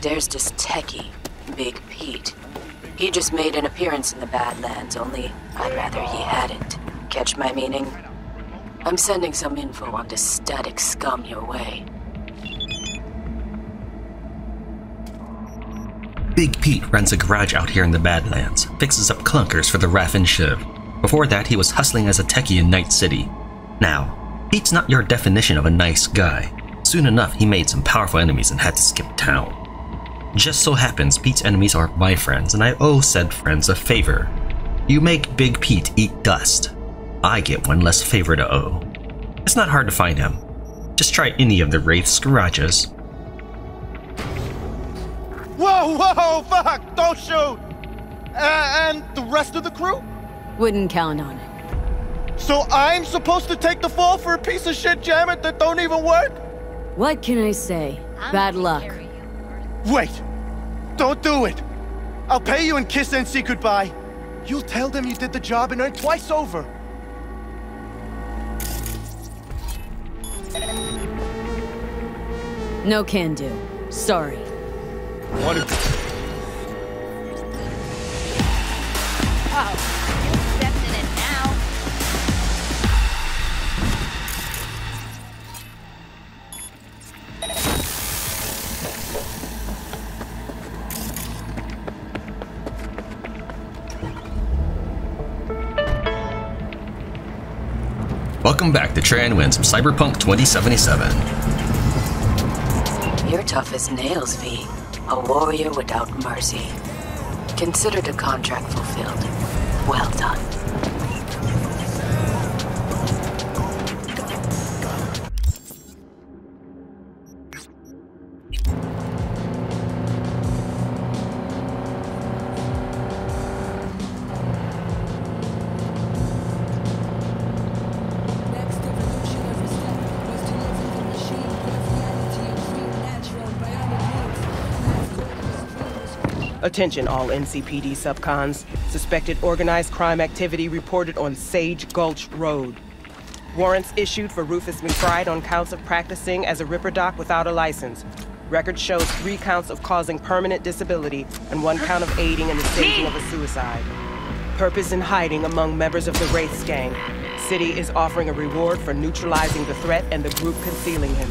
there's this techie, Big Pete. He just made an appearance in the Badlands, only I'd rather he hadn't. Catch my meaning? I'm sending some info on this static scum your way. Big Pete runs a garage out here in the Badlands, fixes up clunkers for the Raffen Shiv. Before that, he was hustling as a techie in Night City. Now, Pete's not your definition of a nice guy. Soon enough, he made some powerful enemies and had to skip town. Just so happens Pete's enemies are my friends, and I owe said friends a favor. You make Big Pete eat dust. I get one less favor to owe. It's not hard to find him. Just try any of the Wraith's garages. Whoa, whoa, fuck! Don't shoot! Uh, and the rest of the crew? Wouldn't count on it. So I'm supposed to take the fall for a piece of shit jammer that don't even work? What can I say? Bad luck. Wait! Don't do it! I'll pay you and Kiss NC goodbye. You'll tell them you did the job and earn twice over. No can do. Sorry. What Oh, you Welcome back to Tran Wins Cyberpunk 2077. You're tough as nails, V. A warrior without mercy. Consider the contract fulfilled. Well done. Attention, all NCPD subcons. Suspected organized crime activity reported on Sage Gulch Road. Warrants issued for Rufus McBride on counts of practicing as a ripper doc without a license. Record shows three counts of causing permanent disability and one count of aiding in the staging of a suicide. Purpose in hiding among members of the Wraiths gang. City is offering a reward for neutralizing the threat and the group concealing him.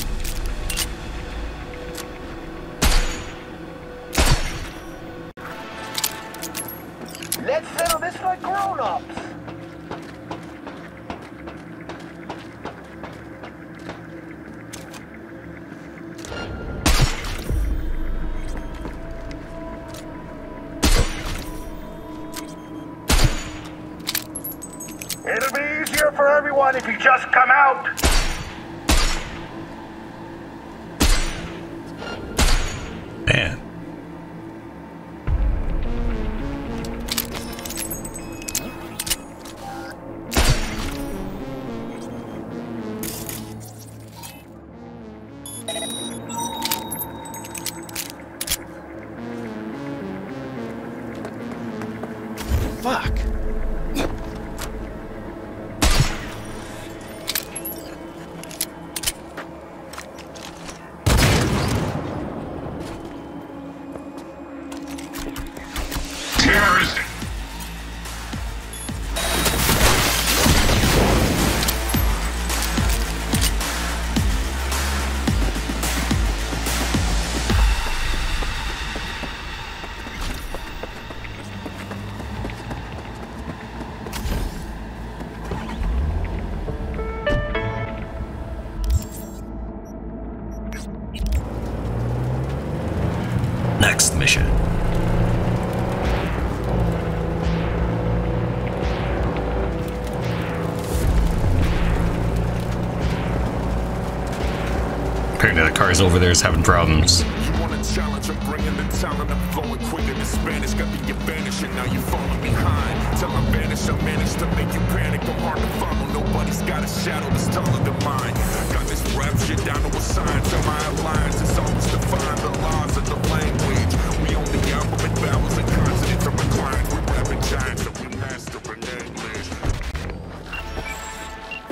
Follow, nobody's got a shadow that's taller than mine. Got this rap shit down to a science, and my alliance is always to find the laws of the language.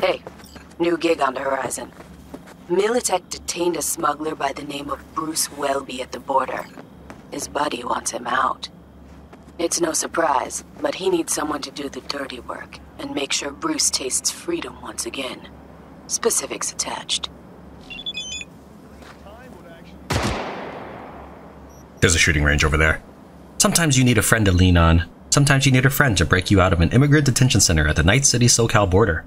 Hey, new gig on the horizon. Militech detained a smuggler by the name of Bruce Welby at the border. His buddy wants him out. It's no surprise, but he needs someone to do the dirty work and make sure Bruce tastes freedom once again. Specifics attached. There's a shooting range over there. Sometimes you need a friend to lean on. Sometimes you need a friend to break you out of an immigrant detention center at the Night City SoCal border.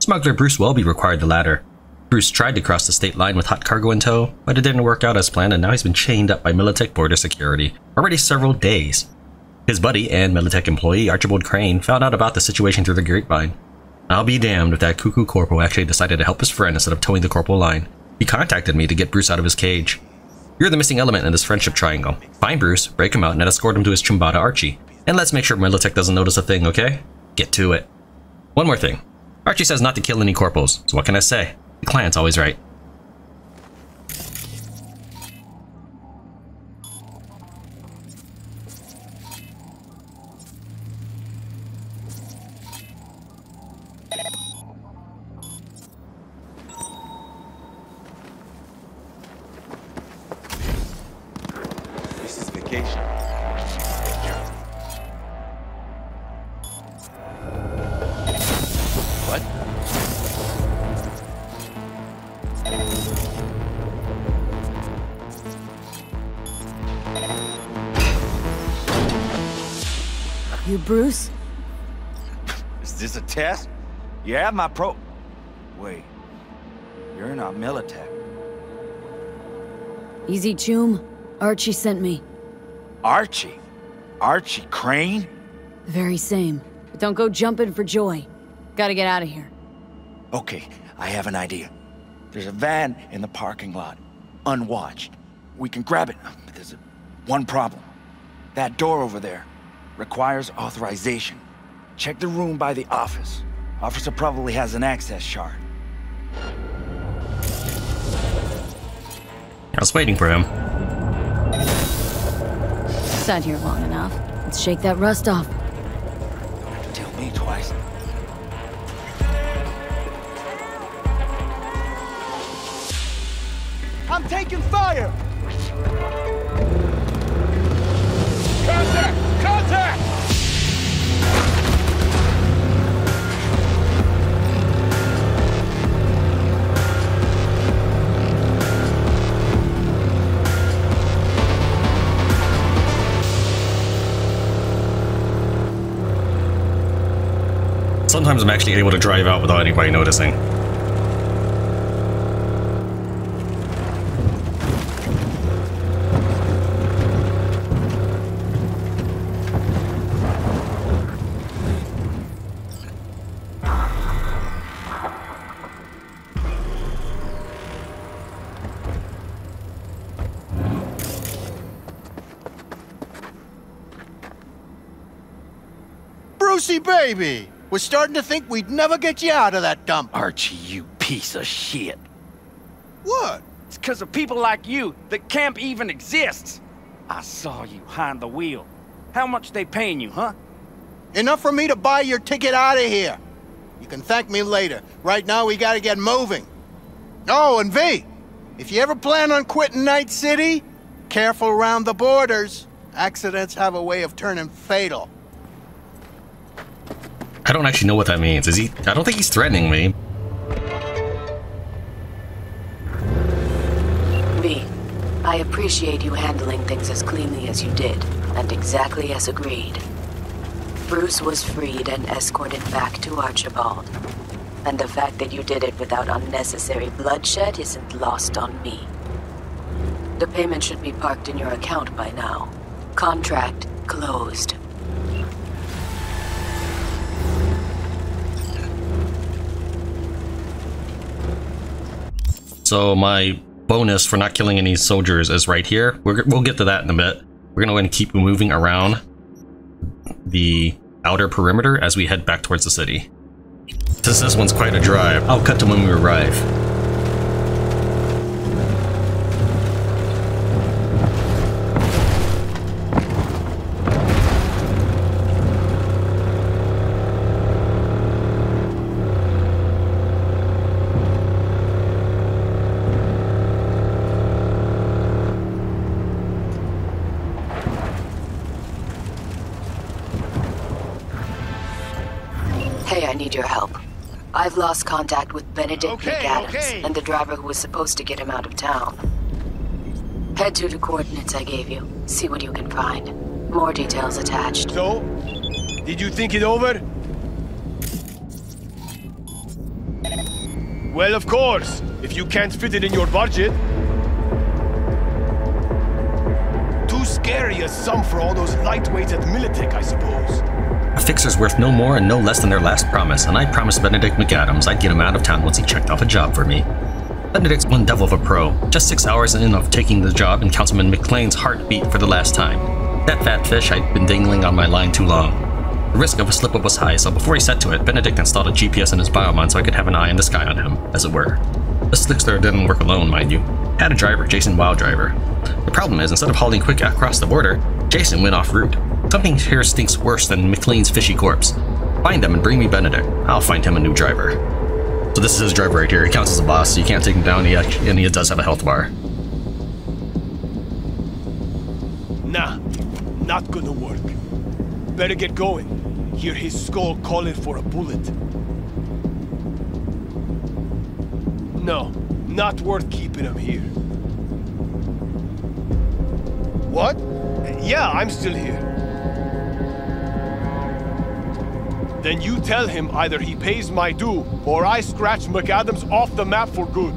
Smuggler Bruce Welby required the latter. Bruce tried to cross the state line with hot cargo in tow, but it didn't work out as planned and now he's been chained up by Militech border security already several days. His buddy and Militech employee Archibald Crane found out about the situation through the grapevine. I'll be damned if that cuckoo corporal actually decided to help his friend instead of towing the corporal line. He contacted me to get Bruce out of his cage. You're the missing element in this friendship triangle. Find Bruce, break him out, and escort him to his chombatta Archie. And let's make sure Militech doesn't notice a thing, okay? Get to it. One more thing. Archie says not to kill any corporals, so what can I say? The client's always right. This vacation. What? You Bruce? Is this a test? You have my pro... Wait. You're not Militech. Easy Choom. Archie sent me. Archie? Archie Crane? The very same. But don't go jumping for joy. Gotta get out of here. Okay, I have an idea. There's a van in the parking lot, unwatched. We can grab it, but there's a, one problem. That door over there requires authorization. Check the room by the office. Officer probably has an access shard. I was waiting for him. Sat here long enough. Let's shake that rust off. Don't have to tell me twice. I'm taking fire! Contact! Contact! Sometimes I'm actually able to drive out without anybody noticing. Brucey baby! We're starting to think we'd never get you out of that dump. Archie, you piece of shit. What? It's because of people like you that camp even exists. I saw you behind the wheel. How much they paying you, huh? Enough for me to buy your ticket out of here. You can thank me later. Right now, we gotta get moving. Oh, and V, if you ever plan on quitting Night City, careful around the borders. Accidents have a way of turning fatal. I don't actually know what that means. Is he? I don't think he's threatening me. V, I appreciate you handling things as cleanly as you did, and exactly as agreed. Bruce was freed and escorted back to Archibald. And the fact that you did it without unnecessary bloodshed isn't lost on me. The payment should be parked in your account by now. Contract closed. So my bonus for not killing any soldiers is right here. We're, we'll get to that in a bit. We're gonna go ahead and keep moving around the outer perimeter as we head back towards the city. Since this one's quite a drive, I'll cut to when we arrive. Contact with Benedict Okay, McAdams okay. and the driver who was supposed to get him out of town. Head to the coordinates I gave you. See what you can find. More details attached. So, did you think it over? Well, of course, if you can't fit it in your budget. Too scary a sum for all those lightweights at Militech, I suppose. Fixer's worth no more and no less than their last promise, and I promised Benedict McAdams I'd get him out of town once he checked off a job for me. Benedict's one devil of a pro, just six hours in of taking the job, and Councilman McLean's heart beat for the last time. That fat fish I'd been dangling on my line too long. The risk of a slip up was high, so before he set to it, Benedict installed a GPS in his biomon so I could have an eye in the sky on him, as it were. The slickster didn't work alone, mind you. Had a driver, Jason Wilddriver. The problem is, instead of hauling quick across the border, Jason went off route. Something here stinks worse than McLean's fishy corpse. Find them and bring me Benedict. I'll find him a new driver. So this is his driver right here. He counts as a boss, so you can't take him down, he act- and he does have a health bar. Nah, not gonna work. Better get going. Hear his skull calling for a bullet. No, not worth keeping him here. What? Yeah, I'm still here. Then you tell him either he pays my due or I scratch McAdams off the map for good.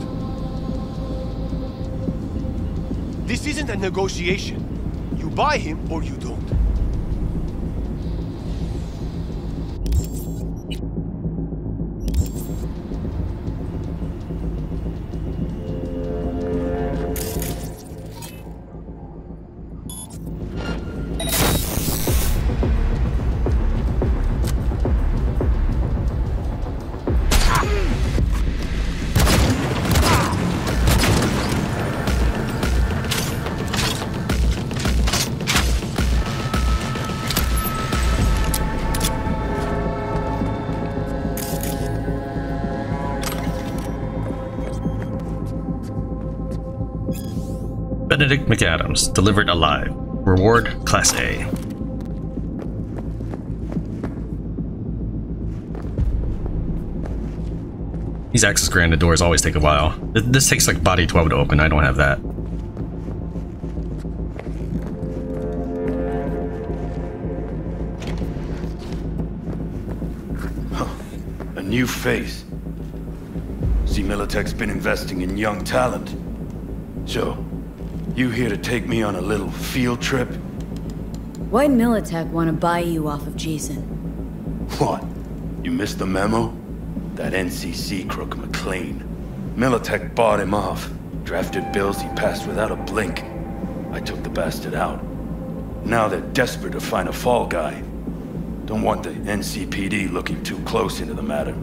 This isn't a negotiation. You buy him or you don't. Benedict McAdams, delivered alive. Reward Class A. These access granted doors always take a while. This takes like body 12 to open, I don't have that. A new face. See, Militech's been investing in young talent. So, you here to take me on a little field trip? Why'd Militech want to buy you off of Jason? What? You missed the memo? That NCC crook McLean. Militech bought him off. Drafted bills he passed without a blink. I took the bastard out. Now they're desperate to find a fall guy. Don't want the NCPD looking too close into the matter.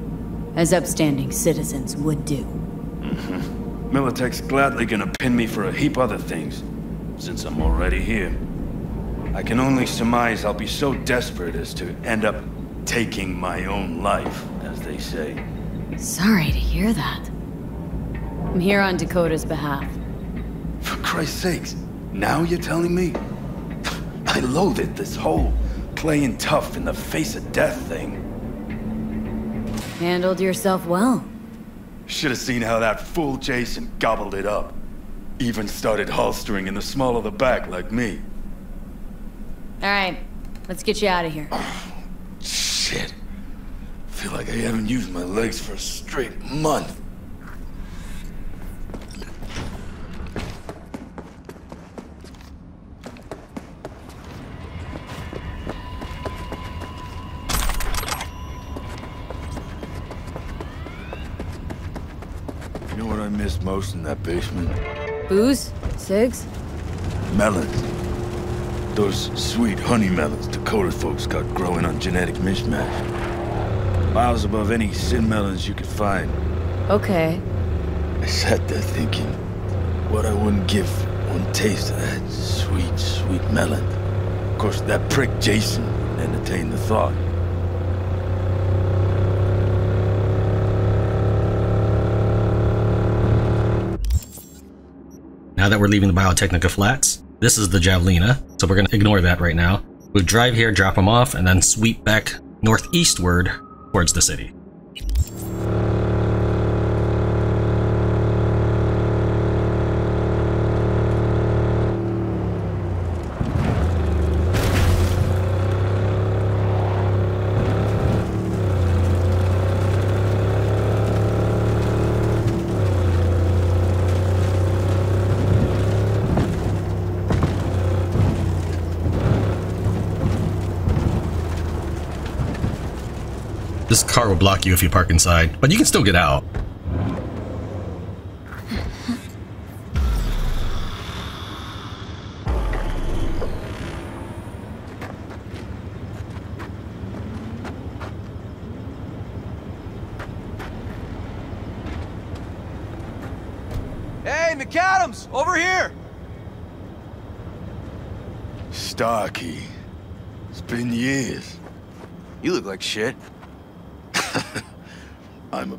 As upstanding citizens would do. Mm-hmm. Militech's gladly gonna pin me for a heap other things, since I'm already here. I can only surmise I'll be so desperate as to end up taking my own life, as they say. Sorry to hear that. I'm here on Dakota's behalf. For Christ's sakes, now you're telling me? I loathed this whole playing tough in the face of death thing. Handled yourself well. Should have seen how that fool Jason gobbled it up. Even started holstering in the small of the back like me. All right, let's get you out of here. Shit. Feel like I haven't used my legs for a straight month. In that basement? Booze? Cigs? Melons. Those sweet honey melons Dakota folks got growing on genetic mishmash. Miles above any synth melons you could find. Okay. I sat there thinking what I wouldn't give one taste of that sweet, sweet melon. Of course, that prick Jason entertained the thought. Now that we're leaving the Biotechnica flats, this is the Javelina, so we're gonna ignore that right now. We'll drive here, drop them off, and then sweep back northeastward towards the city. This car will block you if you park inside, but you can still get out. Hey, McAdams, over here! Starkey. It's been years. You look like shit.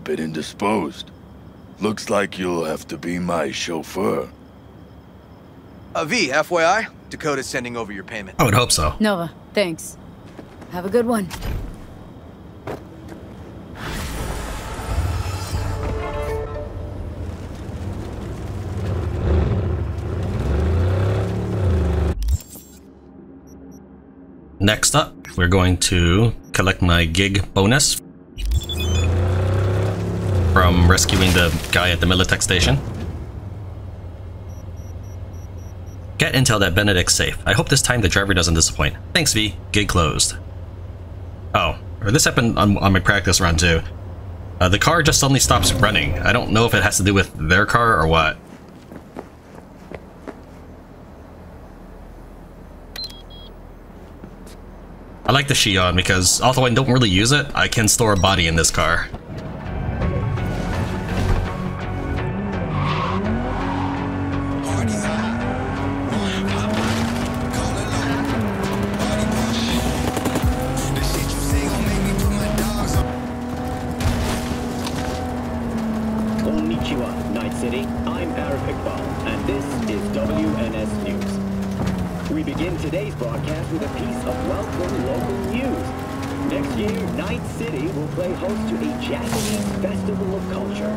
I'm bit indisposed. Looks like you'll have to be my chauffeur. Uh, V, FYI, Dakota's sending over your payment. I would hope so. Nova, thanks. Have a good one. Next up, we're going to collect my gig bonus from rescuing the guy at the Militech station. Get intel that Benedict's safe. I hope this time the driver doesn't disappoint. Thanks, V. Gig closed. Oh, or this happened on, on my practice run too. Uh, the car just suddenly stops running. I don't know if it has to do with their car or what. I like the Shion because although I don't really use it, I can store a body in this car. Begin today's broadcast with a piece of welcome local news. Next year, Night City will play host to a Japanese festival of culture.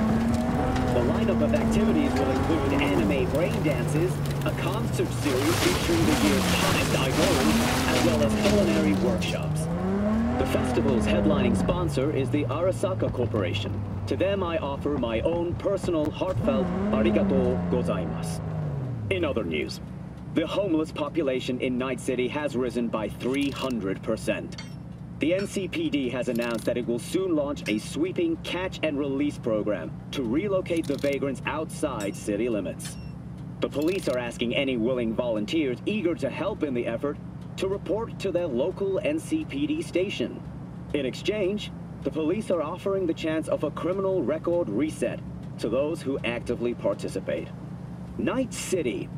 The lineup of activities will include anime brain dances, a concert series featuring the year's hottest idols, as well as culinary workshops. The festival's headlining sponsor is the Arasaka Corporation. To them, I offer my own personal heartfelt arigato gozaimasu. In other news, the homeless population in Night City has risen by 300%. The NCPD has announced that it will soon launch a sweeping catch and release program to relocate the vagrants outside city limits. The police are asking any willing volunteers eager to help in the effort to report to their local NCPD station. In exchange, the police are offering the chance of a criminal record reset to those who actively participate. Night City,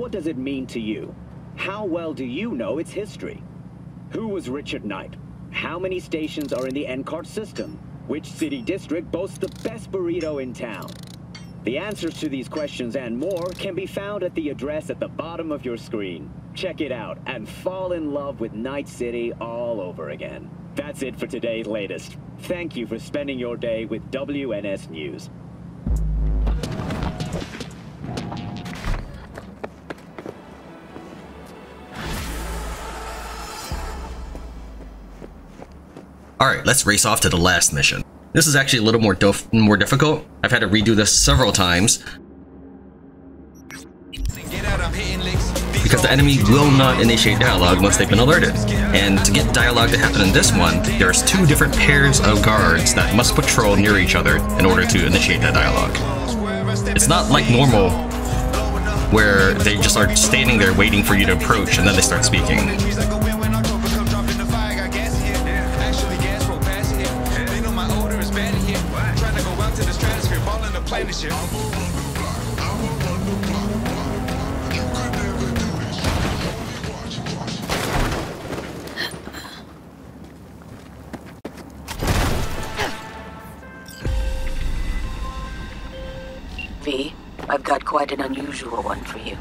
what does it mean to you? How well do you know its history? Who was Richard Night? How many stations are in the NCART system? Which city district boasts the best burrito in town? The answers to these questions and more can be found at the address at the bottom of your screen. Check it out and fall in love with Night City all over again. That's it for today's latest. Thank you for spending your day with WNS News. Alright, let's race off to the last mission. This is actually a little more more difficult. I've had to redo this several times. Because the enemy will not initiate dialogue once they've been alerted. And to get dialogue to happen in this one, there's two different pairs of guards that must patrol near each other in order to initiate that dialogue. It's not like normal, where they just are standing there waiting for you to approach and then they start speaking. V, I've got quite an unusual one for you.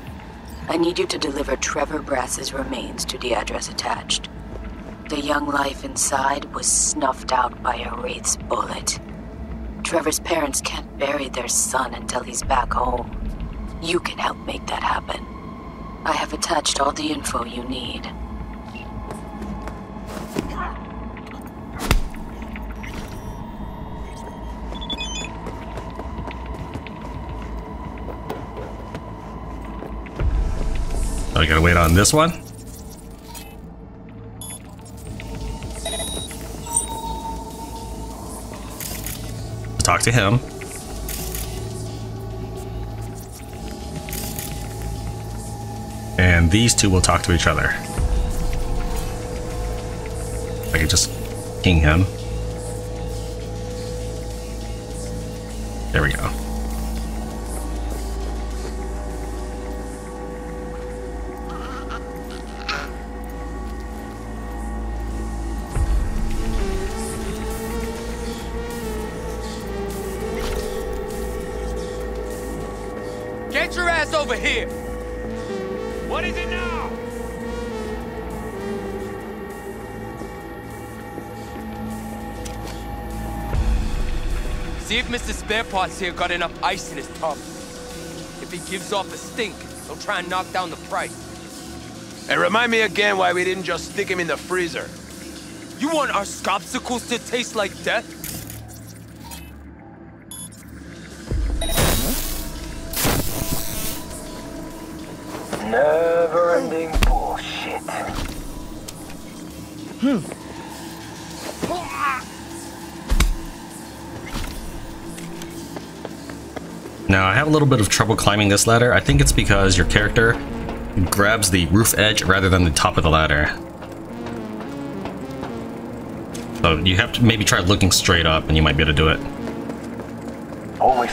I need you to deliver Trevor Brass's remains to the address attached. The young life inside was snuffed out by a Wraith's bullet. Trevor's parents can't bury their son until he's back home. You can help make that happen. I have attached all the info you need. I gotta wait on this one. Talk to him. And these two will talk to each other. I can just ping him. There we go. Mr. Spare Parts here got enough ice in his tub. If he gives off a stink, he'll try and knock down the price. Hey, remind me again why we didn't just stick him in the freezer. You want our scopsicles to taste like death? Never-ending bullshit. Hmm. Now, I have a little bit of trouble climbing this ladder. I think it's because your character grabs the roof edge rather than the top of the ladder. So you have to maybe try looking straight up and you might be able to do it. Always.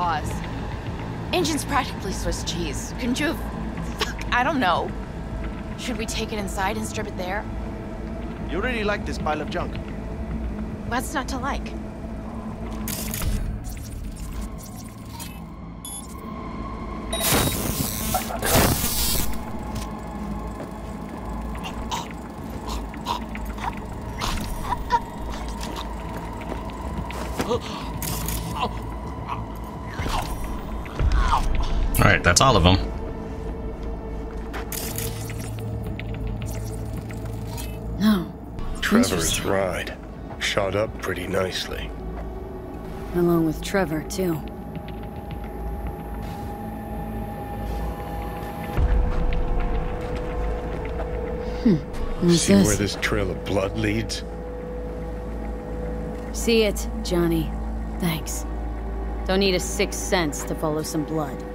Cause. Engine's practically Swiss cheese. Couldn't you have... Fuck, I don't know. Should we take it inside and strip it there? You really like this pile of junk? What's not to like? Alright, that's all of them. No. Trevor's ride. Shot up pretty nicely. Along with Trevor, too. Hmm. What's See this? where this trail of blood leads? See it, Johnny. Thanks. Don't need a sixth sense to follow some blood.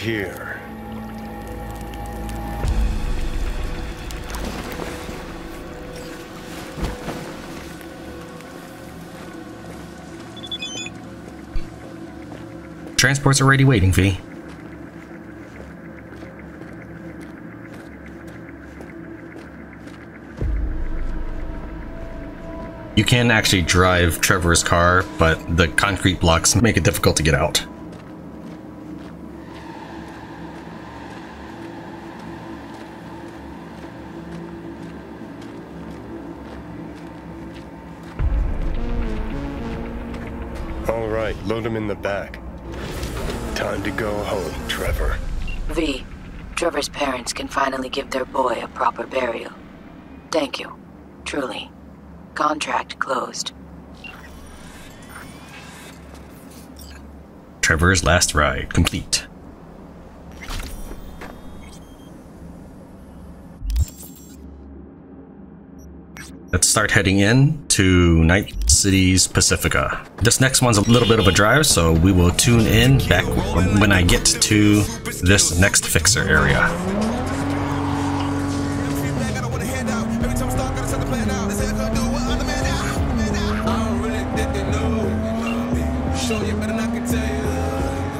Here? Transport's already waiting, V. You can actually drive Trevor's car, but the concrete blocks make it difficult to get out. Right, him in the back. Time to go home, Trevor. V, Trevor's parents can finally give their boy a proper burial. Thank you. Truly. Contract closed. Trevor's last ride complete. Let's start heading in to Night City's Pacifica. This next one's a little bit of a drive, so we will tune in back when I get to this next fixer area.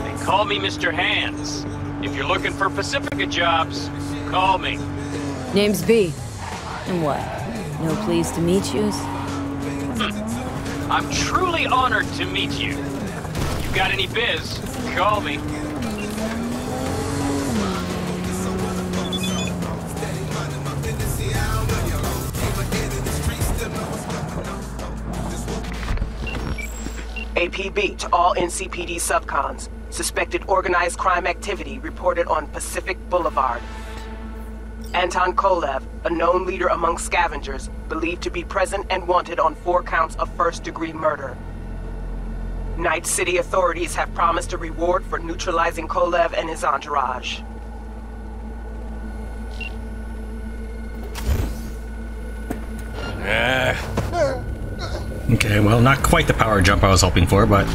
They call me Mr. Hands. If you're looking for Pacifica jobs, call me. Name's V. And what? No pleased to meet yous? I'm truly honored to meet you. You got any biz, call me. APB to all NCPD subcons. Suspected organized crime activity reported on Pacific Boulevard. Anton Kolev, a known leader among scavengers, believed to be present and wanted on four counts of first-degree murder. Night City authorities have promised a reward for neutralizing Kolev and his entourage. Eh. Okay, well, not quite the power jump I was hoping for, but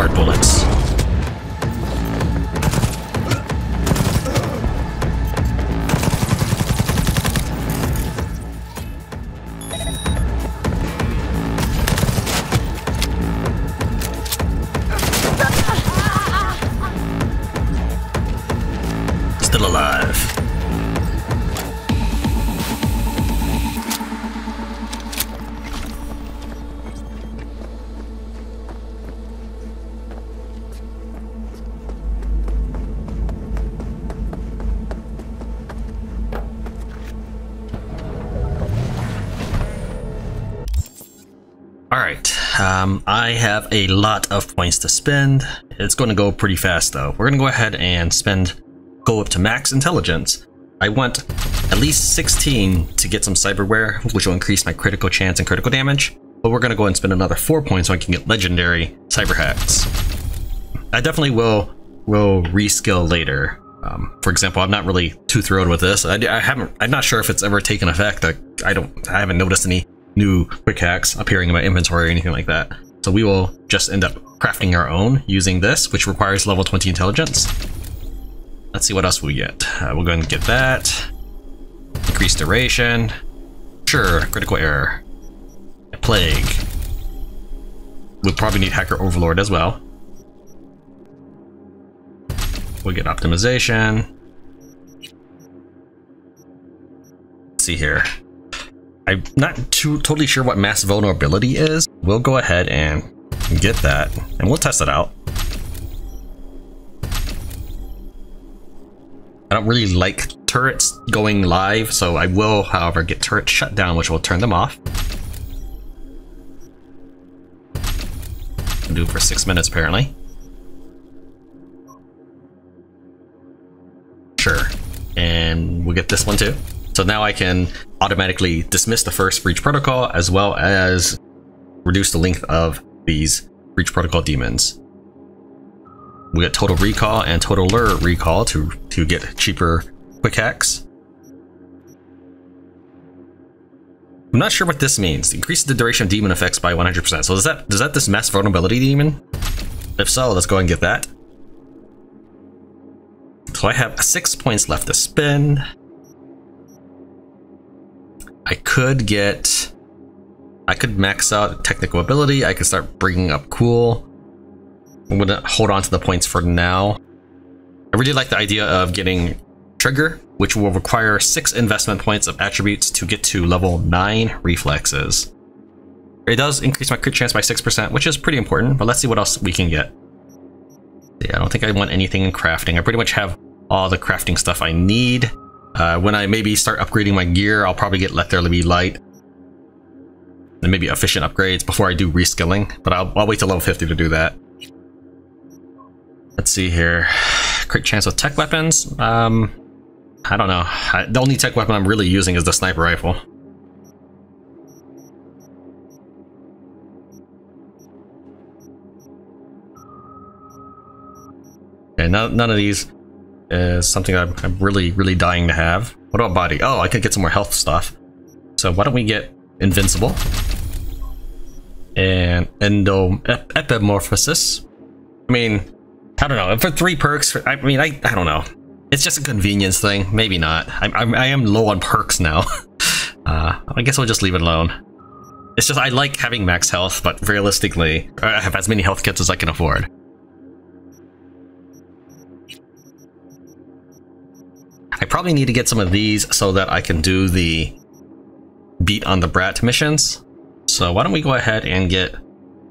smart bullets. Um, I have a lot of points to spend. It's going to go pretty fast though. We're going to go ahead and spend, go up to max intelligence. I want at least 16 to get some cyberware, which will increase my critical chance and critical damage. But we're going to go and spend another 4 points so I can get legendary cyber hacks. I definitely will will reskill later. Um, for example, I'm not really too thrilled with this. I, I haven't. I'm not sure if it's ever taken effect. I, I don't. I haven't noticed any new quick hacks appearing in my inventory or anything like that. So we will just end up crafting our own using this, which requires level 20 intelligence. Let's see what else we get. Uh, we'll go and get that. Increased duration. Sure, critical error. Plague. We'll probably need Hacker Overlord as well. We'll get optimization. let's see here. I'm not too totally sure what mass vulnerability is. We'll go ahead and get that, and we'll test it out. I don't really like turrets going live, so I will, however, get turrets shut down, which will turn them off. Can do it for six minutes, apparently. Sure. And we'll get this one too. So now I can automatically dismiss the first breach protocol as well as reduce the length of these breach protocol demons. We get total recall and total lure recall to to get cheaper quick hacks. I'm not sure what this means. Increases the duration of demon effects by 100%. So does that does that this mass vulnerability demon? If so, let's go and get that. So I have six points left to spend. I could get... I could max out technical ability. I could start bringing up cool. I'm gonna hold on to the points for now. I really like the idea of getting Trigger, which will require 6 investment points of attributes to get to level 9 reflexes. It does increase my crit chance by 6%, which is pretty important, but let's see what else we can get. Yeah, I don't think I want anything in crafting. I pretty much have all the crafting stuff I need. Uh, when I maybe start upgrading my gear, I'll probably get Let There Be Light. And maybe efficient upgrades before I do reskilling, but I'll, I'll wait till level 50 to do that. Let's see here. Crit chance with tech weapons. Um, I don't know. I, the only tech weapon I'm really using is the sniper rifle. Okay, none, none of these is something I'm, I'm really, really dying to have. What about body? Oh, I could get some more health stuff. So why don't we get invincible? And endo ep epimorphosis. I mean, I don't know. For three perks, I mean, I, I don't know. It's just a convenience thing. Maybe not. I'm, I'm I am low on perks now. uh, I guess we'll just leave it alone. It's just I like having max health, but realistically, I have as many health kits as I can afford. Probably need to get some of these so that I can do the beat on the brat missions. So why don't we go ahead and get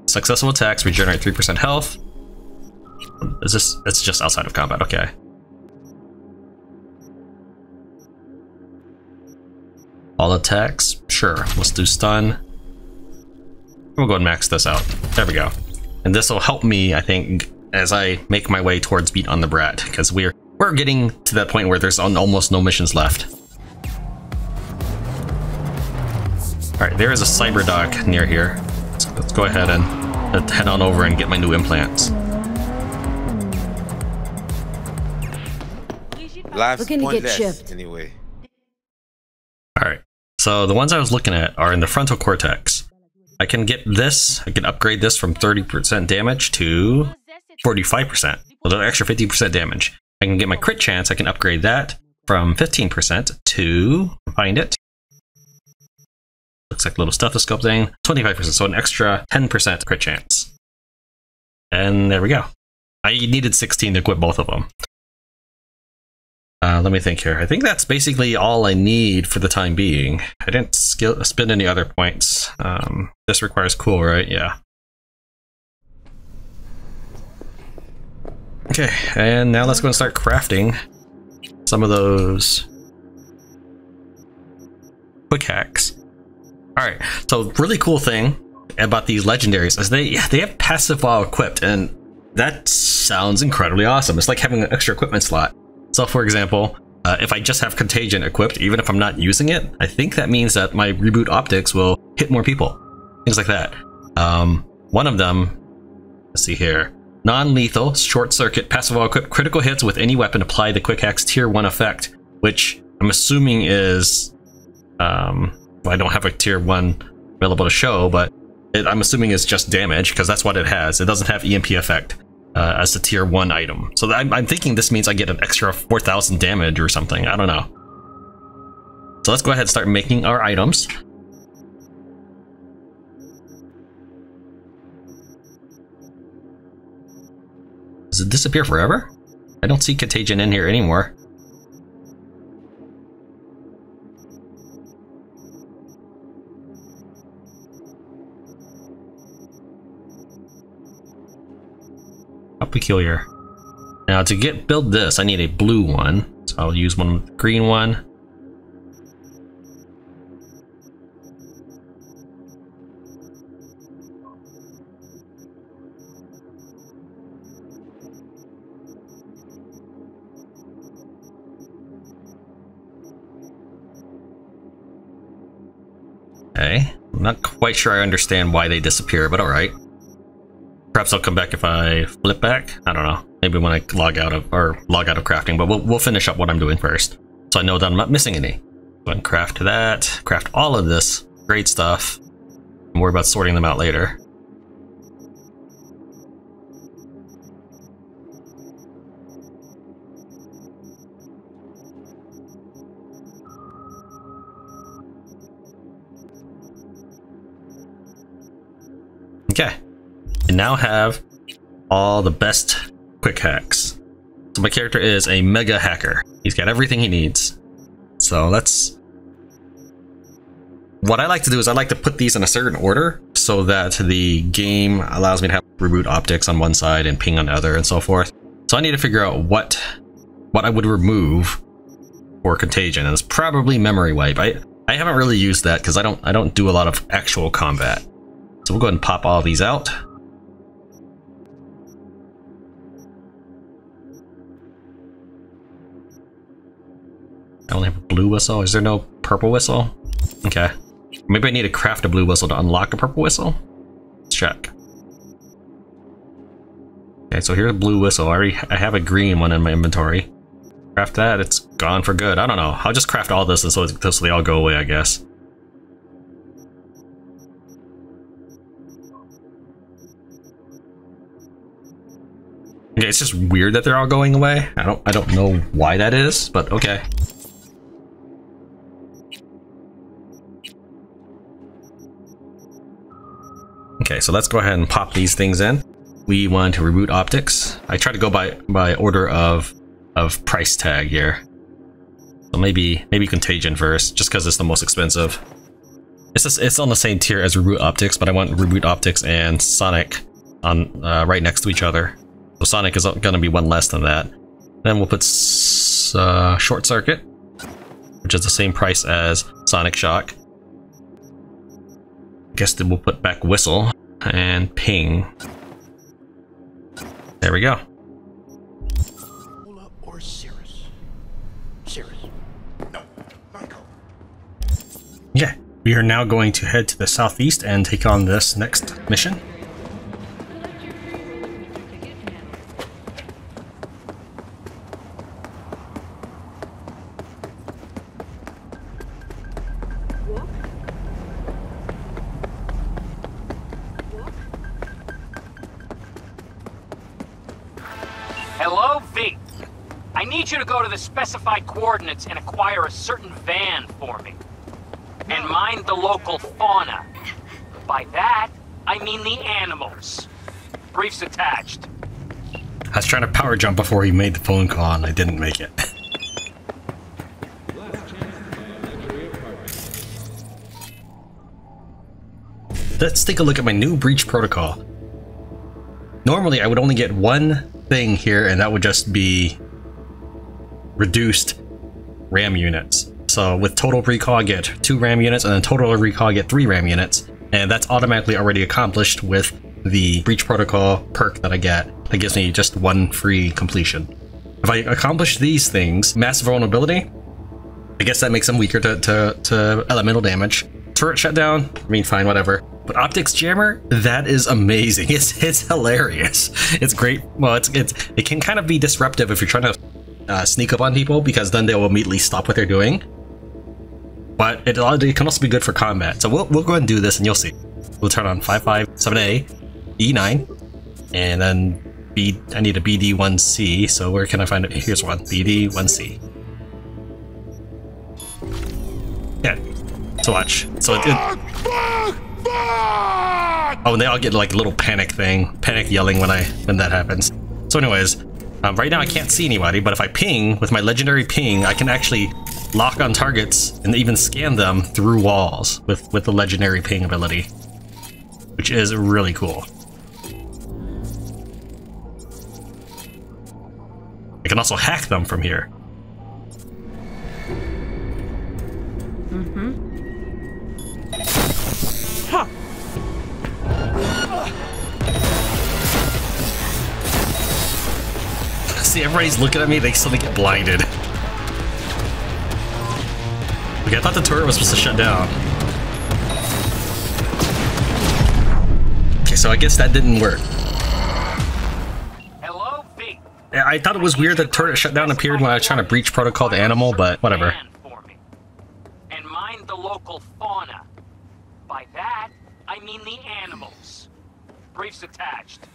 successful attacks, regenerate 3% health. Is this, it's just outside of combat, okay. All attacks, sure, let's do stun. We'll go and max this out. There we go. And this will help me, I think, as I make my way towards beat on the brat, because we're we're getting to that point where there's almost no missions left. Alright, there is a cyber dock near here. Let's, let's go ahead and head on over and get my new implants. Life's Looking to get pointless shipped. anyway. Alright, so the ones I was looking at are in the frontal cortex. I can get this, I can upgrade this from 30% damage to 45%. So that's extra 50% damage. I can get my crit chance, I can upgrade that from 15% to, find it. Looks like a little stethoscope thing, 25%, so an extra 10% crit chance. And there we go. I needed 16 to equip both of them. Uh, let me think here. I think that's basically all I need for the time being. I didn't skill spend any other points. Um, this requires cool, right? Yeah. Okay, and now let's go and start crafting some of those quick hacks. Alright, so really cool thing about these legendaries is they they have passive while equipped, and that sounds incredibly awesome. It's like having an extra equipment slot. So for example, uh, if I just have Contagion equipped, even if I'm not using it, I think that means that my reboot optics will hit more people. Things like that. Um, one of them, let's see here, non-lethal, short circuit, passive while equipped, critical hits with any weapon apply the quick hacks tier 1 effect, which I'm assuming is, um, I don't have a tier 1 available to show, but it, I'm assuming it's just damage, because that's what it has. It doesn't have EMP effect uh, as a tier 1 item. So I'm, I'm thinking this means I get an extra 4,000 damage or something. I don't know. So let's go ahead and start making our items. It disappear forever? I don't see Contagion in here anymore. How peculiar. Now to get build this, I need a blue one. So I'll use one green one. Okay. I'm not quite sure I understand why they disappear, but alright. Perhaps I'll come back if I flip back. I don't know. Maybe when I log out of or log out of crafting, but we'll we'll finish up what I'm doing first. So I know that I'm not missing any. Go and craft that, craft all of this. Great stuff. And worry about sorting them out later. Okay. I now have all the best quick hacks. So my character is a mega hacker. He's got everything he needs. So let's... What I like to do is I like to put these in a certain order so that the game allows me to have reboot optics on one side and ping on the other and so forth. So I need to figure out what what I would remove for contagion, and it's probably memory wipe. I I haven't really used that because I don't I don't do a lot of actual combat. So we'll go ahead and pop all these out. I only have a blue whistle. Is there no purple whistle? Okay. Maybe I need to craft a blue whistle to unlock a purple whistle? Let's check. Okay, so here's a blue whistle. I already I have a green one in my inventory. Craft that, it's gone for good. I don't know. I'll just craft all this and so, so they all go away, I guess. Okay, it's just weird that they're all going away. I don't I don't know why that is, but okay. Okay, so let's go ahead and pop these things in. We want to reboot optics. I try to go by by order of of price tag here. So maybe maybe contagion first, just because it's the most expensive. It's just, it's on the same tier as reboot optics, but I want reboot optics and Sonic on uh, right next to each other. So Sonic is going to be one less than that. Then we'll put uh, Short Circuit, which is the same price as Sonic Shock. I guess then we'll put back Whistle and Ping. There we go. Or Cirrus. Cirrus. Yeah, we are now going to head to the southeast and take on this next mission. Specified coordinates and acquire a certain van for me. And mind the local fauna. By that, I mean the animals. Briefs attached. I was trying to power jump before he made the phone call and I didn't make it. Let's take a look at my new breach protocol. Normally I would only get one thing here and that would just be reduced RAM units. So with total recall get two RAM units and then total recall get three RAM units and that's automatically already accomplished with the breach protocol perk that I get. That gives me just one free completion. If I accomplish these things, massive vulnerability, I guess that makes them weaker to, to, to elemental damage. Turret shutdown, I mean fine, whatever. But optics jammer, that is amazing. It's it's hilarious. It's great. Well, it's it's it can kind of be disruptive if you're trying to uh, sneak up on people because then they will immediately stop what they're doing. But it, it can also be good for combat. So we'll we'll go ahead and do this and you'll see. We'll turn on 557A, E9, and then B. I need a BD1C. So where can I find it? Here's one. BD1C. Yeah. So watch. So it, it Oh, and they all get like a little panic thing, panic yelling when I when that happens. So, anyways, um, right now I can't see anybody, but if I ping with my legendary ping, I can actually lock on targets and even scan them through walls with with the legendary ping ability, which is really cool. I can also hack them from here. Mm-hmm. See, everybody's looking at me, they suddenly get blinded. Okay, I thought the turret was supposed to shut down. Okay, so I guess that didn't work. Hello. Yeah, I thought it was weird that turret shutdown appeared when I was trying to breach protocol to animal, but whatever. And mind the local fauna. By that, I mean the animals. Briefs attached.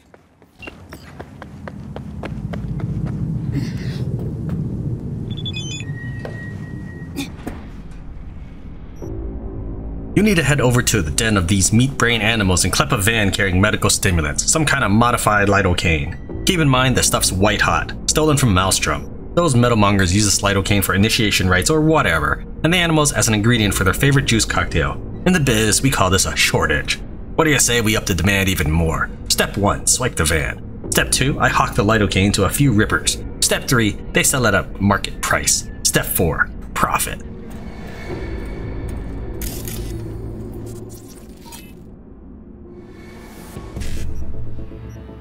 Need to head over to the den of these meat brain animals and clip a van carrying medical stimulants, some kind of modified lidocaine. Keep in mind that stuff's white hot, stolen from Maelstrom. Those metal mongers use this lidocaine for initiation rites or whatever, and the animals as an ingredient for their favorite juice cocktail. In the biz, we call this a shortage. What do you say we up the demand even more? Step 1, swipe the van. Step 2, I hawk the lidocaine to a few rippers. Step 3, they sell it at a market price. Step 4, profit.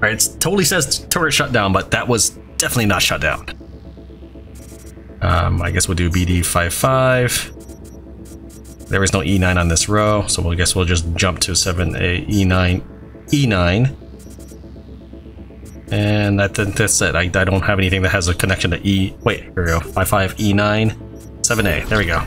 Alright, it totally says turret shut down, but that was definitely not shut down. Um, I guess we'll do BD 55. There is no E9 on this row, so I guess we'll just jump to 7A E9 E9. And think that's it. I, I don't have anything that has a connection to E. Wait, here we go. 55 E9 7A. There we go.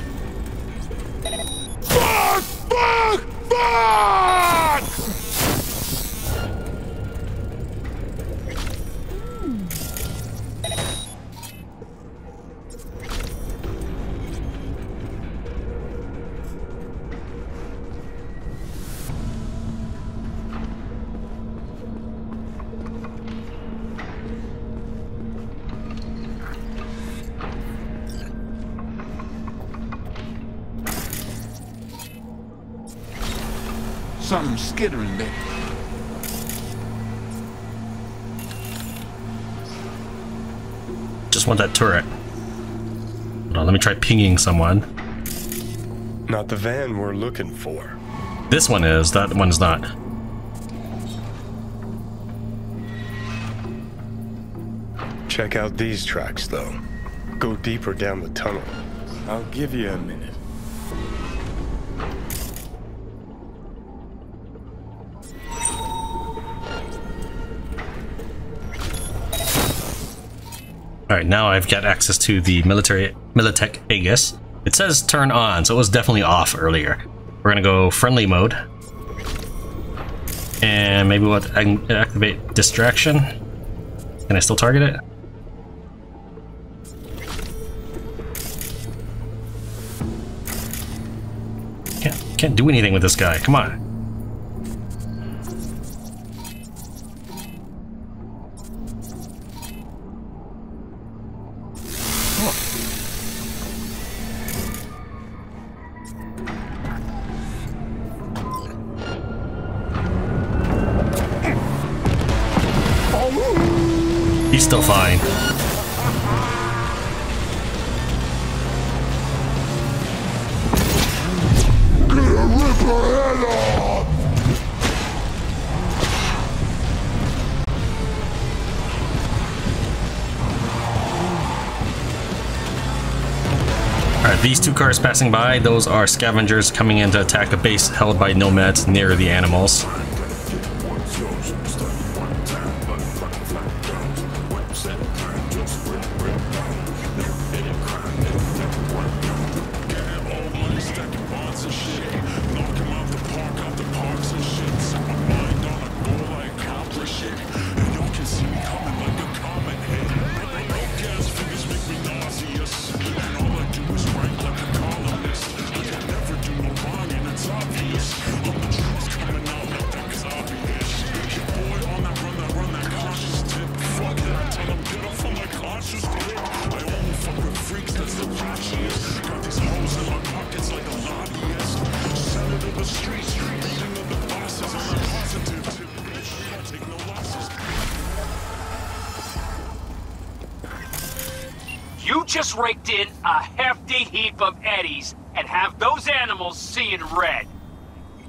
Want that turret. Hold on, let me try pinging someone. Not the van we're looking for. This one is, that one's not. Check out these tracks, though. Go deeper down the tunnel. I'll give you a minute. Alright, now I've got access to the military Militech Aegis. It says turn on, so it was definitely off earlier. We're gonna go friendly mode. And maybe we'll activate distraction. Can I still target it? Can't, can't do anything with this guy. Come on. Still fine. Alright, these two cars passing by, those are scavengers coming in to attack a base held by nomads near the animals. Just raked in a hefty heap of eddies and have those animals seeing red.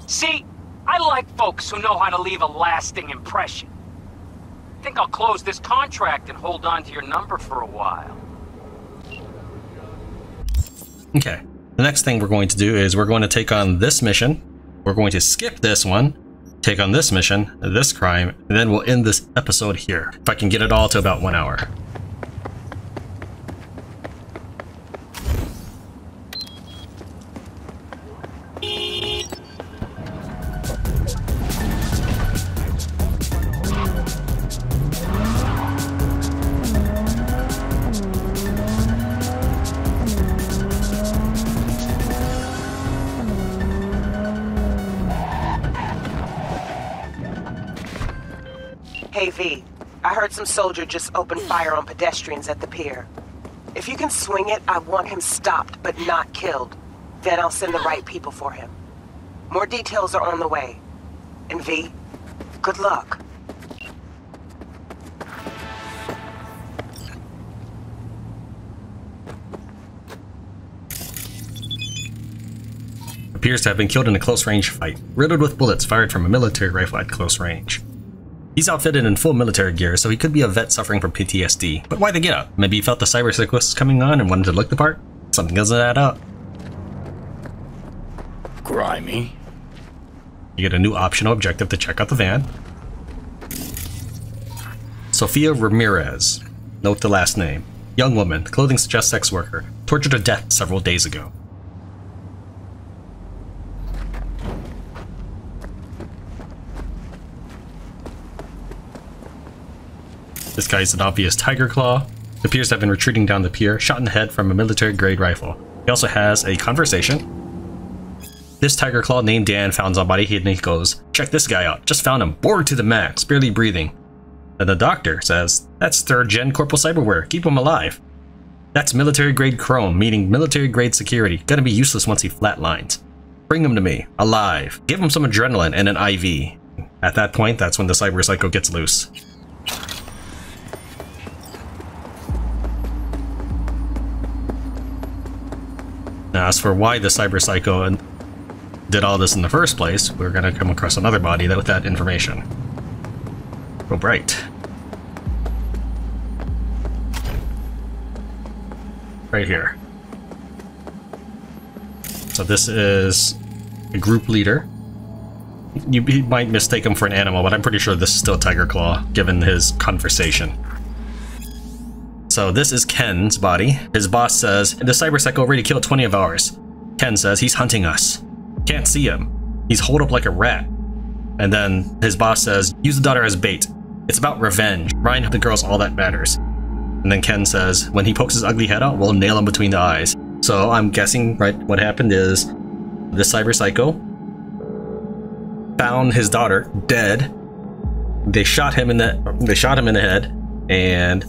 See, I like folks who know how to leave a lasting impression. Think I'll close this contract and hold on to your number for a while. Okay. The next thing we're going to do is we're going to take on this mission. We're going to skip this one, take on this mission, this crime, and then we'll end this episode here. If I can get it all to about one hour. Just opened fire on pedestrians at the pier. If you can swing it, I want him stopped but not killed. Then I'll send the right people for him. More details are on the way. And V, good luck. appears to have been killed in a close range fight, riddled with bullets fired from a military rifle at close range. He's outfitted in full military gear, so he could be a vet suffering from PTSD. But why the get up? Maybe he felt the cyberpsychosis coming on and wanted to look the part? Something doesn't add up. Grimy. You get a new optional objective to check out the van. Sofia Ramirez. Note the last name. Young woman, clothing suggests sex worker, tortured to death several days ago. This guy's an obvious Tiger Claw. Appears to have been retreating down the pier, shot in the head from a military grade rifle. He also has a conversation. This Tiger Claw named Dan found somebody and he goes, Check this guy out. Just found him. Bored to the max, barely breathing. And the doctor says, That's third gen Corporal Cyberware. Keep him alive. That's military grade chrome, meaning military grade security. Gonna be useless once he flatlines. Bring him to me, alive. Give him some adrenaline and an IV. At that point, that's when the Cyber Psycho gets loose. Now, as for why the Cyber Psycho did all this in the first place, we're gonna come across another body that with that information. Oh, bright. Right here. So this is a group leader. You, you might mistake him for an animal, but I'm pretty sure this is still Tiger Claw, given his conversation. So this is Ken's body. His boss says, the Cyber Psycho already killed 20 of ours. Ken says, he's hunting us. Can't see him. He's holed up like a rat. And then his boss says, use the daughter as bait. It's about revenge. Ryan the girl's all that matters. And then Ken says, when he pokes his ugly head out, we'll nail him between the eyes. So I'm guessing, right, what happened is the Cyber Psycho found his daughter dead. They shot him in the they shot him in the head, and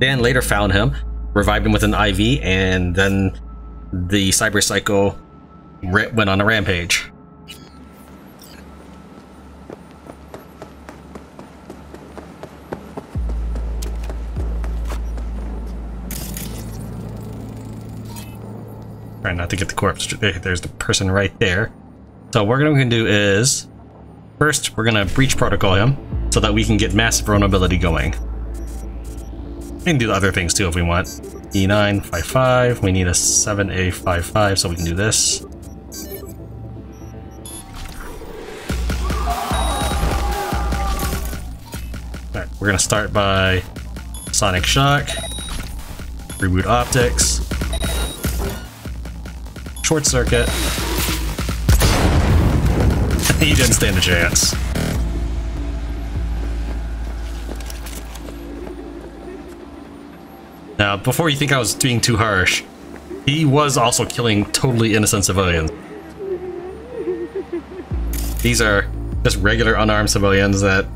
Dan later found him, revived him with an IV, and then the Cyber Psycho went on a rampage. Trying not to get the corpse. There's the person right there. So what we're going to do is, first we're going to breach protocol him so that we can get massive vulnerability going. We can do the other things too if we want. E955, we need a 7A55 so we can do this. Alright, we're gonna start by Sonic Shock, Reboot Optics, Short Circuit. he didn't stand a chance. Now, before you think I was being too harsh, he was also killing totally innocent civilians. These are just regular unarmed civilians that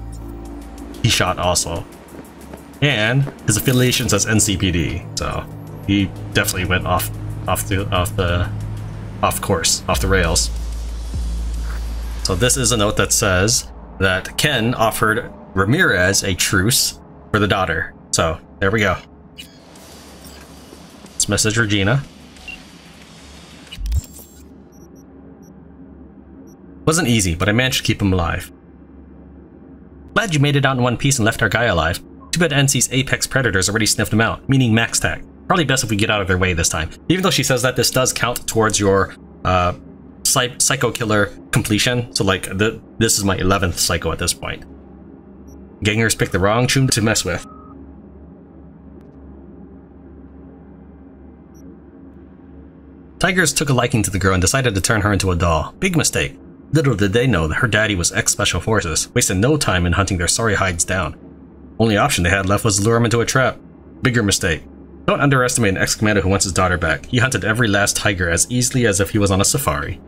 he shot also. And his affiliation says NCPD, so he definitely went off off the off the off course, off the rails. So this is a note that says that Ken offered Ramirez a truce for the daughter. So there we go. Let's message Regina. Wasn't easy, but I managed to keep him alive. Glad you made it out in one piece and left our guy alive. Too bad NC's apex predators already sniffed him out, meaning MaxTac. Probably best if we get out of their way this time. Even though she says that this does count towards your uh, psy psycho killer completion, so like the, this is my 11th psycho at this point. Gangers picked the wrong tune to mess with. Tigers took a liking to the girl and decided to turn her into a doll. Big mistake. Little did they know that her daddy was ex-special forces, wasted no time in hunting their sorry hides down. Only option they had left was to lure him into a trap. Bigger mistake. Don't underestimate an ex-commander who wants his daughter back. He hunted every last tiger as easily as if he was on a safari.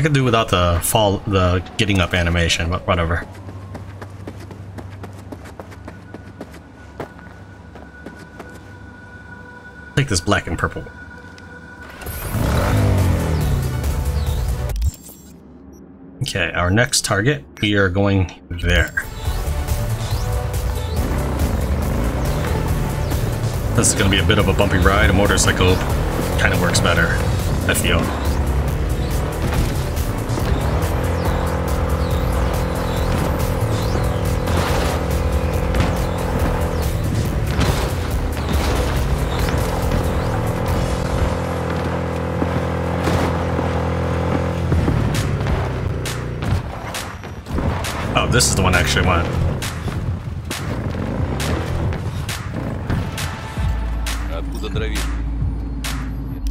I could do without the fall, the getting up animation, but whatever. Take this black and purple. Okay, our next target, we are going there. This is going to be a bit of a bumpy ride. A motorcycle kind of works better, I feel. This is the one I actually want.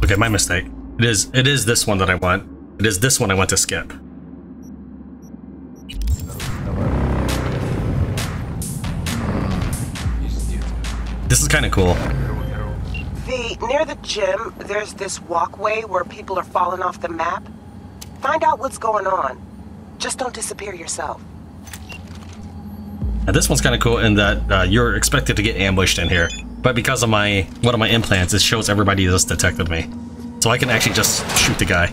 Okay, my mistake. It is it is this one that I want. It is this one I want to skip. This is kind of cool. The near the GIM, there's this walkway where people are falling off the map. Find out what's going on. Just don't disappear yourself. This one's kind of cool in that uh, you're expected to get ambushed in here, but because of my one of my implants, it shows everybody that's detected me, so I can actually just shoot the guy.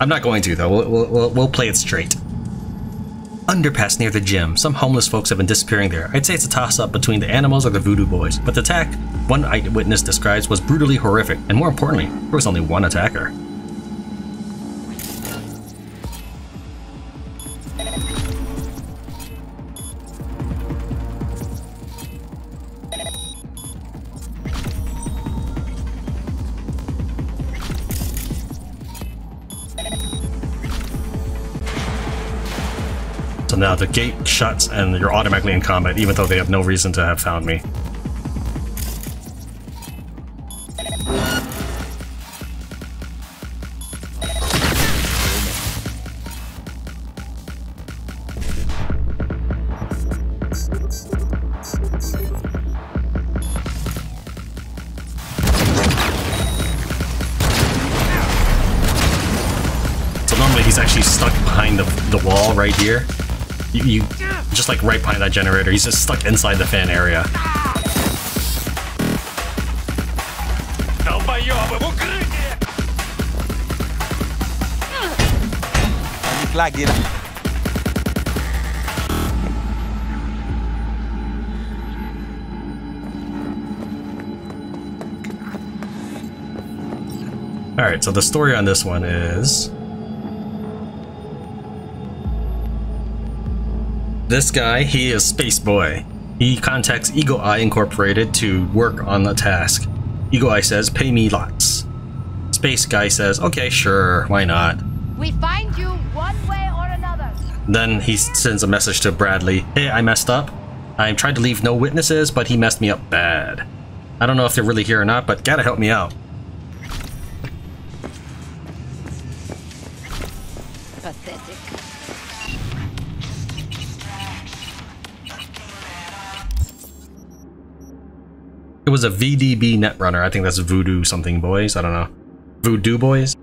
I'm not going to though. We'll, we'll, we'll play it straight. Underpass near the GIM. Some homeless folks have been disappearing there. I'd say it's a toss-up between the animals or the voodoo boys, but the attack one eyewitness describes was brutally horrific, and more importantly, there was only one attacker. The gate shuts and you're automatically in combat, even though they have no reason to have found me. So normally he's actually stuck behind the, the wall right here. You, you just like right behind that generator. He's just stuck inside the fan area. Alright, so the story on this one is This guy, he is Space Boy. He contacts Eagle Eye Incorporated to work on the task. Eagle Eye says, pay me lots. Space Guy says, okay, sure, why not? We find you one way or another. Then he sends a message to Bradley, hey, I messed up. I tried to leave no witnesses, but he messed me up bad. I don't know if they're really here or not, but gotta help me out. It was a VDB Netrunner. I think that's Voodoo something boys. I don't know. Voodoo boys?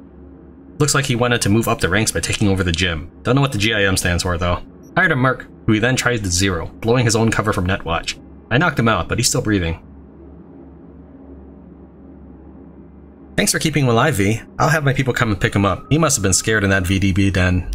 Looks like he wanted to move up the ranks by taking over the GIM. Don't know what the GIM stands for though. Hired a merc, who he then tried to zero, blowing his own cover from Netwatch. I knocked him out, but he's still breathing. Thanks for keeping him alive, V. I'll have my people come and pick him up. He must have been scared in that VDB den.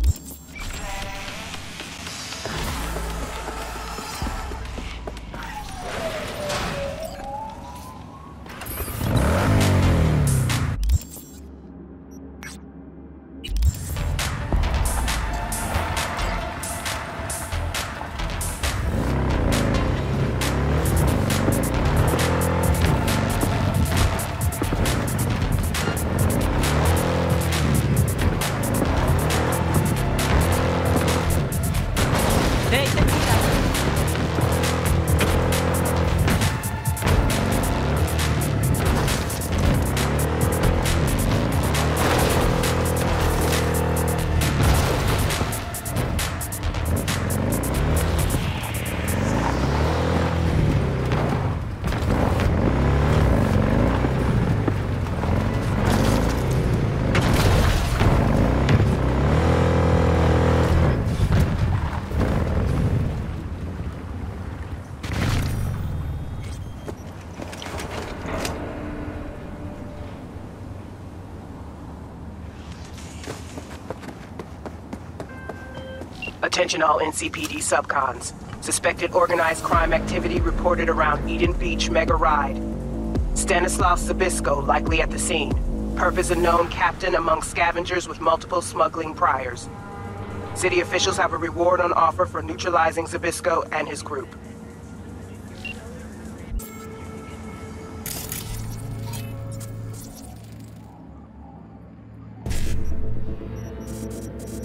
Attention all NCPD subcons. Suspected organized crime activity reported around Eden Beach Mega Ride. Stanislav Zbyszko likely at the scene. Purpose unknown captain among scavengers with multiple smuggling priors. City officials have a reward on offer for neutralizing Zbyszko and his group.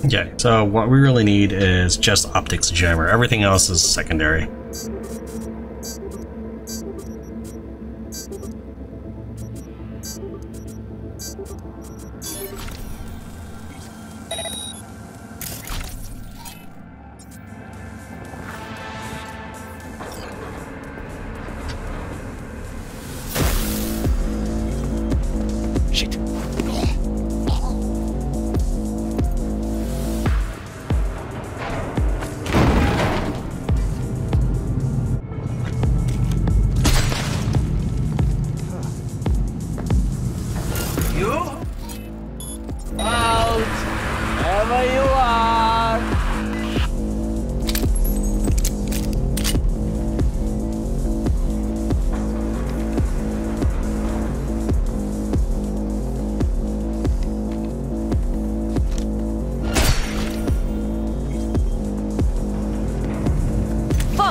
Okay, so what we really need is just optics jammer. Everything else is secondary.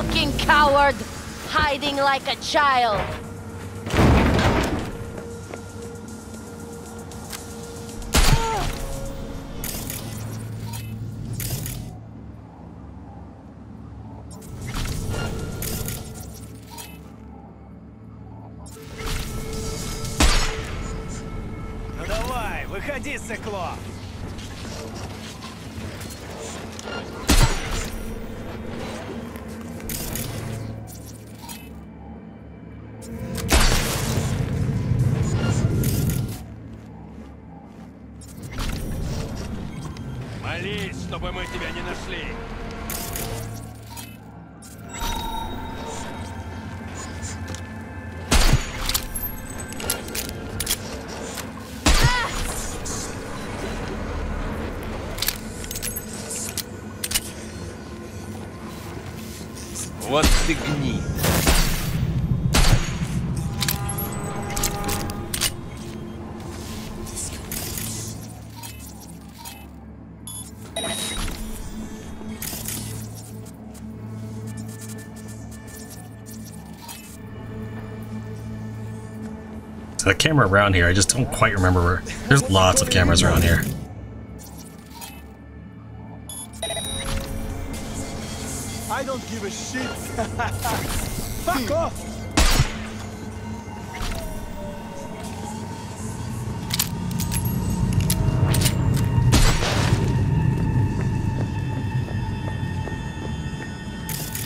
Fucking coward! Hiding like a child! So the camera around here, I just don't quite remember where. There's lots of cameras around here. I don't give a shit. Fuck hmm. off!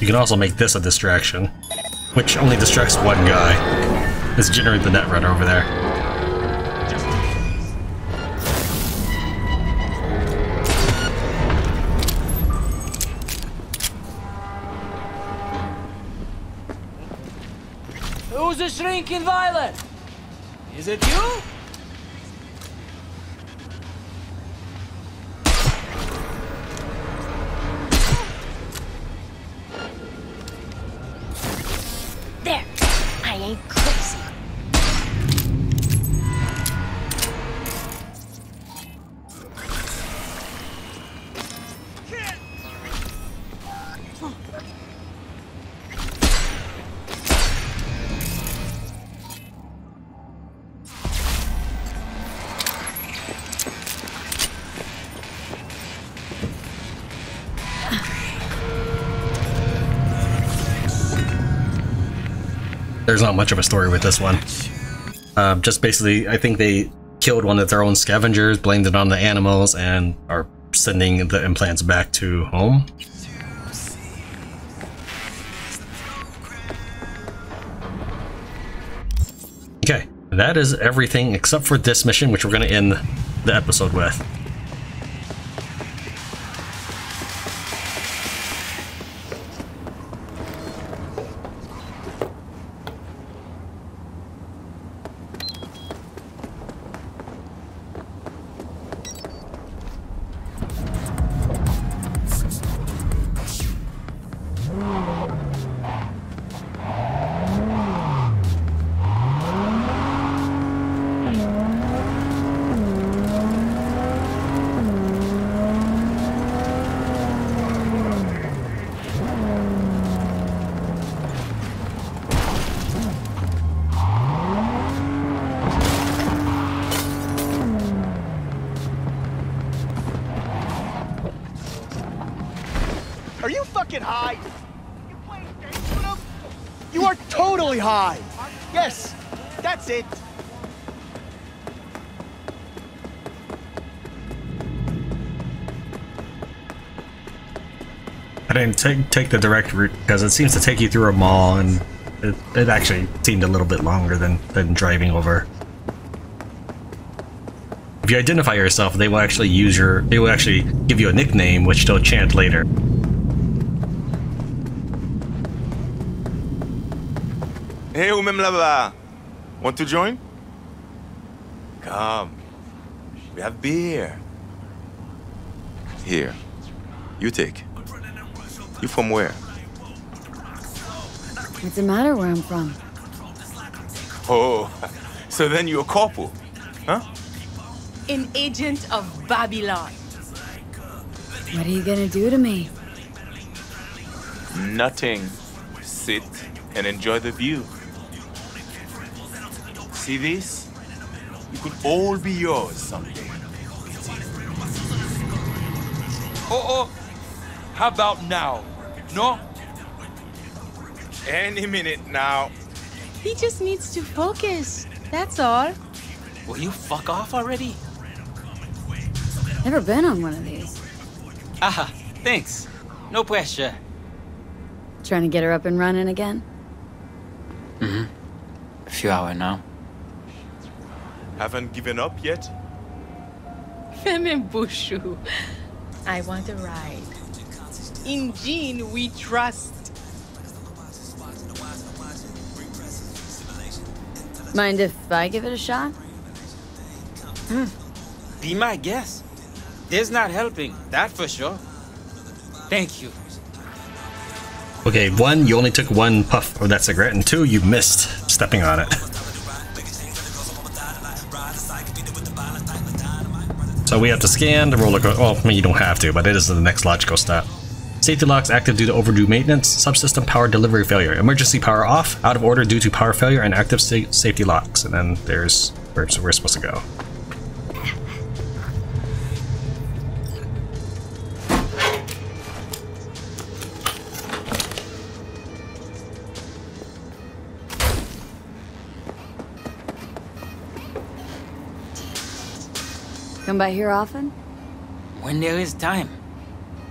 You can also make this a distraction, which only distracts one guy. Let's generate the netrunner over there. Who's a shrinking violet? Is it you? There's not much of a story with this one. Um, just basically, I think they killed one of their own scavengers, blamed it on the animals, and are sending the implants back to home. Okay, that is everything except for this mission, which we're going to end the episode with. Take take the direct route because it seems to take you through a mall, and it, it actually seemed a little bit longer than than driving over. If you identify yourself, they will actually use your. They will actually give you a nickname, which they'll chant later. Hey, ou même là-bas. Want to join? Come. We have beer. Here. You take. You from where? What's the matter where I'm from? Oh, so then you're a couple, huh? An agent of Babylon. What are you gonna do to me? Nothing. Sit and enjoy the view. See this? You could all be yours someday. Oh, oh. How about now? No? Any minute now. He just needs to focus. That's all. Will you fuck off already? Never been on one of these. Ah, thanks. No pressure. Trying to get her up and running again? Mm-hmm. A few hours now. Haven't given up yet? Femme Bushu. I want a ride. In Jean, we trust. Mind if I give it a shot? Hmm. Be my guest. There's not helping, that for sure. Thank you. Okay, one, you only took one puff of that cigarette, and two, you missed stepping on it. So we have to scan the roller coaster. Well, I mean, you don't have to, but it is the next logical step. Safety locks active due to overdue maintenance. Subsystem power delivery failure. Emergency power off. Out of order due to power failure and active sa safety locks. And then there's where so we're supposed to go. Come by here often? When there is time.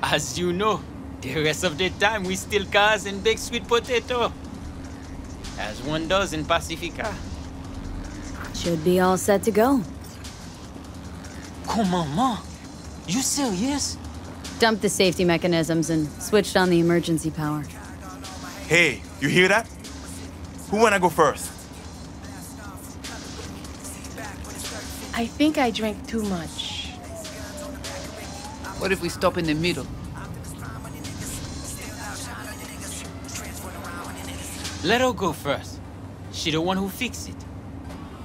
As you know, the rest of the time we steal cars and bake sweet potato. As one does in Pacifica. Should be all set to go. Come on, ma. You serious? Dumped the safety mechanisms and switched on the emergency power. Hey, you hear that? Who wanna go first? I think I drank too much. What if we stop in the middle? Let her go first. She the one who fixed it.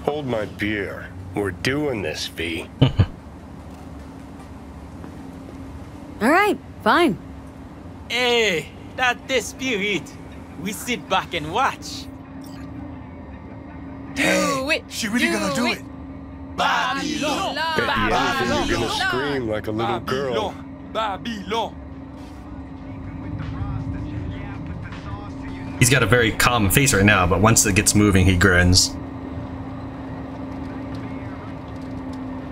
Hold my beer. We're doing this, V. All right, fine. Hey, that's the spirit. We sit back and watch. Do it. She really gonna do it. Babylon. Bet you anything you're gonna scream like a little girl. Babylon. He's got a very calm face right now, but once it gets moving, he grins.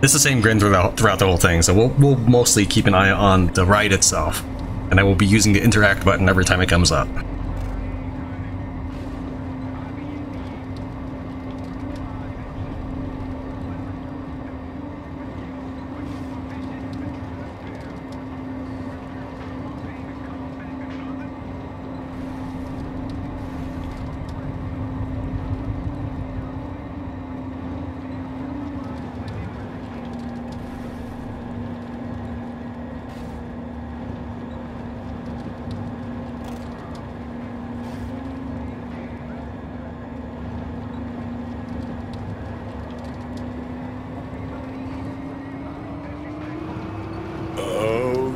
It's the same grin throughout, throughout the whole thing, so we'll, we'll mostly keep an eye on the ride itself. And I will be using the interact button every time it comes up. Oh,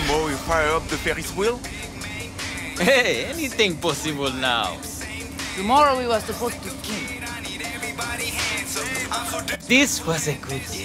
tomorrow we fire up the Ferris wheel? Hey, anything possible now. Tomorrow we were supposed to ski. This was a good day.